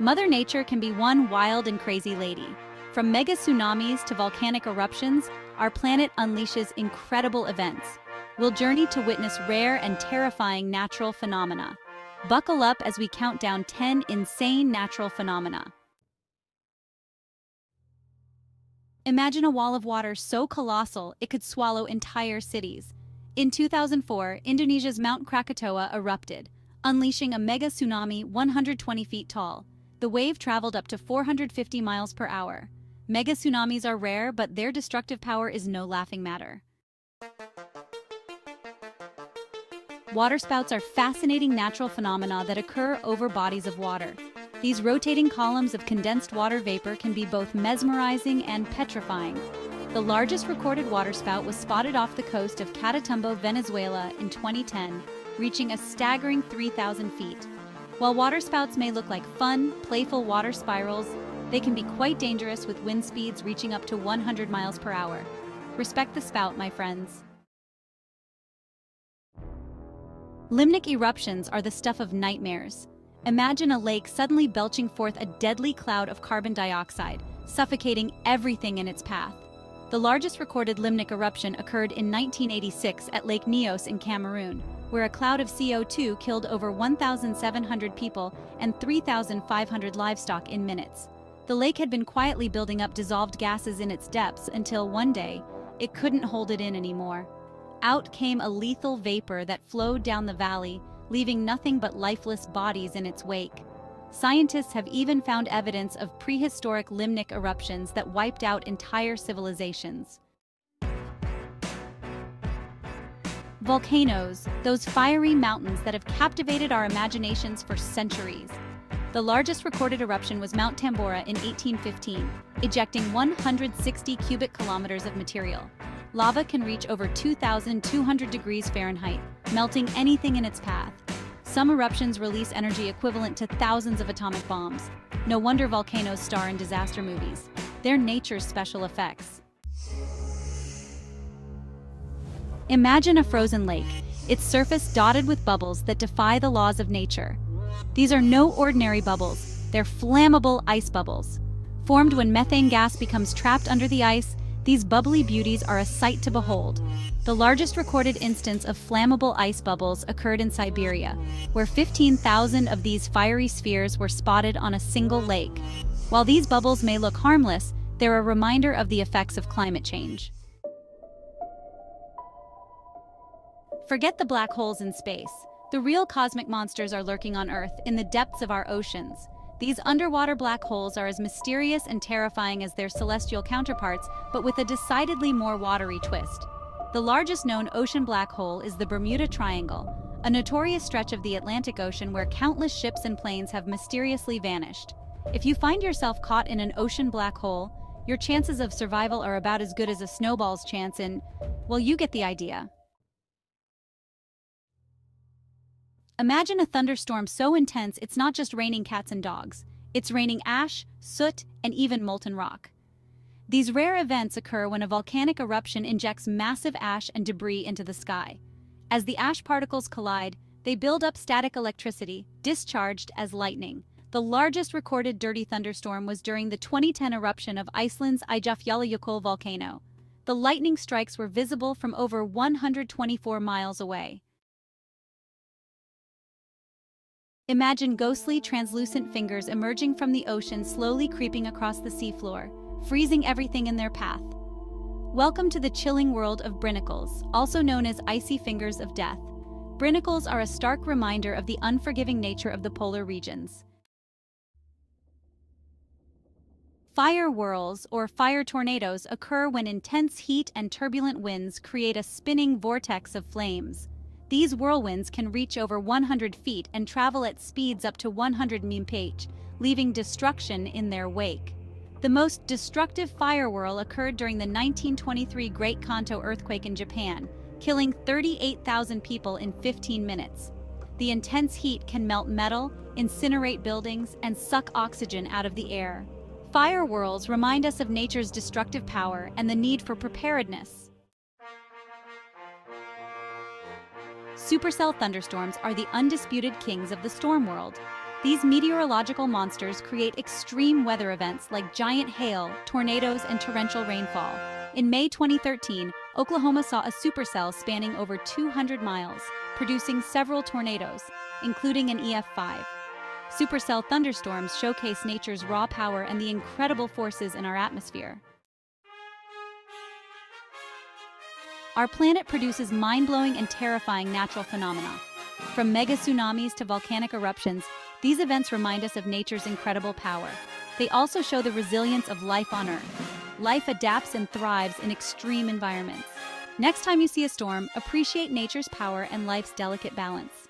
Mother Nature can be one wild and crazy lady. From mega tsunamis to volcanic eruptions, our planet unleashes incredible events. We'll journey to witness rare and terrifying natural phenomena. Buckle up as we count down 10 insane natural phenomena. Imagine a wall of water so colossal it could swallow entire cities. In 2004, Indonesia's Mount Krakatoa erupted, unleashing a mega tsunami 120 feet tall. The wave traveled up to 450 miles per hour. Mega tsunamis are rare, but their destructive power is no laughing matter. Waterspouts are fascinating natural phenomena that occur over bodies of water. These rotating columns of condensed water vapor can be both mesmerizing and petrifying. The largest recorded waterspout was spotted off the coast of Catatumbo, Venezuela in 2010, reaching a staggering 3,000 feet. While waterspouts may look like fun, playful water spirals, they can be quite dangerous with wind speeds reaching up to 100 miles per hour. Respect the spout, my friends. Limnic eruptions are the stuff of nightmares. Imagine a lake suddenly belching forth a deadly cloud of carbon dioxide, suffocating everything in its path. The largest recorded limnic eruption occurred in 1986 at Lake Nyos in Cameroon, where a cloud of CO2 killed over 1,700 people and 3,500 livestock in minutes. The lake had been quietly building up dissolved gases in its depths until one day, it couldn't hold it in anymore. Out came a lethal vapor that flowed down the valley, leaving nothing but lifeless bodies in its wake. Scientists have even found evidence of prehistoric limnic eruptions that wiped out entire civilizations. Volcanoes, those fiery mountains that have captivated our imaginations for centuries. The largest recorded eruption was Mount Tambora in 1815, ejecting 160 cubic kilometers of material. Lava can reach over 2,200 degrees Fahrenheit, melting anything in its path. Some eruptions release energy equivalent to thousands of atomic bombs. No wonder volcanoes star in disaster movies. They're nature's special effects. Imagine a frozen lake, its surface dotted with bubbles that defy the laws of nature. These are no ordinary bubbles, they're flammable ice bubbles. Formed when methane gas becomes trapped under the ice, these bubbly beauties are a sight to behold. The largest recorded instance of flammable ice bubbles occurred in Siberia, where 15,000 of these fiery spheres were spotted on a single lake. While these bubbles may look harmless, they're a reminder of the effects of climate change. Forget the black holes in space. The real cosmic monsters are lurking on Earth, in the depths of our oceans. These underwater black holes are as mysterious and terrifying as their celestial counterparts, but with a decidedly more watery twist. The largest known ocean black hole is the Bermuda Triangle, a notorious stretch of the Atlantic Ocean where countless ships and planes have mysteriously vanished. If you find yourself caught in an ocean black hole, your chances of survival are about as good as a snowball's chance in, well, you get the idea. Imagine a thunderstorm so intense it's not just raining cats and dogs. It's raining ash, soot, and even molten rock. These rare events occur when a volcanic eruption injects massive ash and debris into the sky. As the ash particles collide, they build up static electricity, discharged as lightning. The largest recorded dirty thunderstorm was during the 2010 eruption of Iceland's Eyjafjallajökull volcano. The lightning strikes were visible from over 124 miles away. Imagine ghostly, translucent fingers emerging from the ocean slowly creeping across the seafloor, freezing everything in their path. Welcome to the chilling world of brinicles, also known as icy fingers of death. Brinicles are a stark reminder of the unforgiving nature of the polar regions. Fire whirls, or fire tornadoes, occur when intense heat and turbulent winds create a spinning vortex of flames. These whirlwinds can reach over 100 feet and travel at speeds up to 100 mph, leaving destruction in their wake. The most destructive fire whirl occurred during the 1923 Great Kanto earthquake in Japan, killing 38,000 people in 15 minutes. The intense heat can melt metal, incinerate buildings, and suck oxygen out of the air. Fire whirls remind us of nature's destructive power and the need for preparedness. Supercell thunderstorms are the undisputed kings of the storm world. These meteorological monsters create extreme weather events like giant hail, tornadoes, and torrential rainfall. In May 2013, Oklahoma saw a supercell spanning over 200 miles, producing several tornadoes, including an EF5. Supercell thunderstorms showcase nature's raw power and the incredible forces in our atmosphere. Our planet produces mind-blowing and terrifying natural phenomena. From mega tsunamis to volcanic eruptions, these events remind us of nature's incredible power. They also show the resilience of life on Earth. Life adapts and thrives in extreme environments. Next time you see a storm, appreciate nature's power and life's delicate balance.